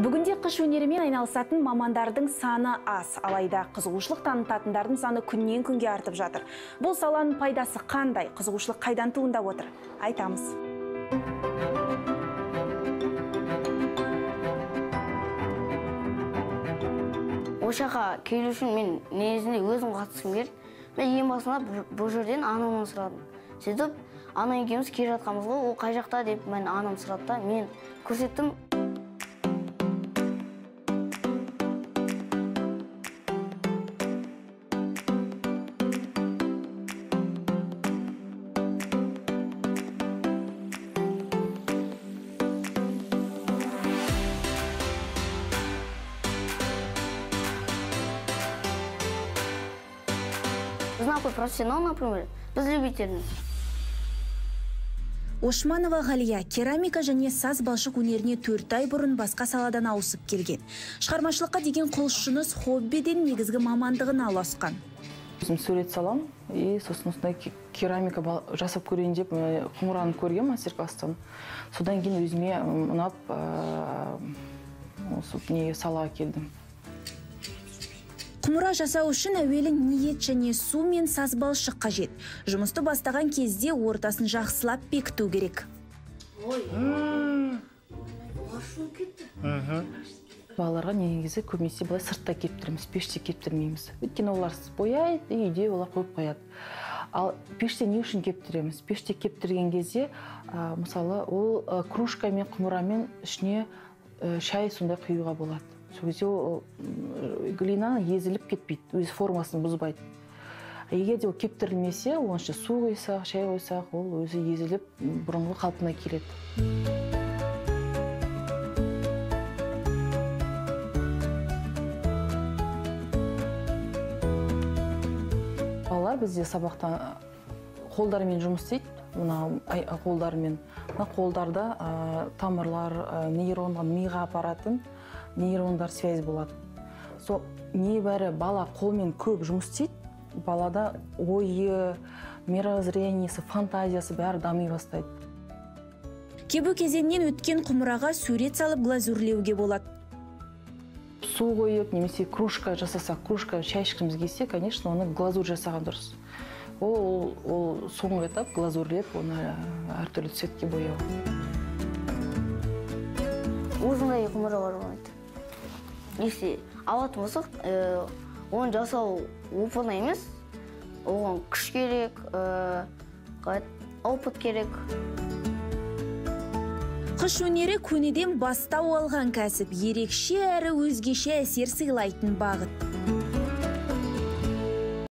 бүгінде қыш өнерімен айналысатын мамандардың саны аз. Алайда қызығушылық танытатындардың саны күннен күнге артып жатыр. Бұл саланың пайдасы қандай? Қызығушылық қайдан туындап отыр? Айтамыз. Жаққа келу үшін мен негізінде өзім қатысқым келді. Мен ең басында бұ- бұл жерден анамнан сұрадым. Сөйтіп ана екеуміз келе жатқанбыз ғой ол қай жақта деп мен анам сұрады да мен көрсеттім. Знакой профессионал например біз любительміз ошманова ғалия керамика және саз балшық өнеріне төрт ай бұрын басқа саладан ауысып келген. Шығармашылыққа деген құлшыныс хоббиден негізгі мамандығына ұласқан өзім сурет саламын и сосын осындай ке- керамика жасап көрейін деп құмыраны көрген мастер класстан содан кейін өзіме ұнап осы не салаға келдім. Құмыра жасау үшін әуелі ниет және су мен саз балшық қажет. Жұмысты бастаған кезде ортасын жақсылап бекіту керек. Балаларға негізі көбінесе былай сыртта кептіреміз пеште кептірмейміз. Өйткені олар бояйды үйде олар қойып қояды. Ал пеште не үшін кептіреміз? Пеште кептірген кезде ә, мысалы ол ә, кружка мен құмырамен ішіне ә, шай сондай құюға болады. Сол кезде ол глина езіліп кетпейді өз формасын бұзбайды. Егер де ол кептірілмесе оның ішіне су құйсақ шай қойсақ ол өзі езіліп бұрынғы қалпына келеді. Балалар бізде сабақта қолдарымен жұмыс істейді. Мына қолдарымен мына қолдарда ә, тамырлар ә, нейронға миға апаратын нейрондар связь болады. Сол небәрі бала қолмен көп жұмыс істейді балада ойы мировоззрениесі фантазиясы бәрі дами бастайды. Кебу кезеңнен өткен құмыраға сурет салып глазурлеуге болады. Су қойып немесе кружка жасасақ кружка шай ішкіміз келсе конечно оны глазурь жасаған дұрыс. Ол ол, соңғы этап глазурлеп оны әртүрлі цветке бояу. Осындай құмыралар болады если алатын болсақ ә, оны жасау оп оңай емес. Оған күш керек қалай опыт керек. Қыш өнері көнеден бастау алған кәсіп. Ерекше әрі өзгеше әсер сыйлайтын бағыт.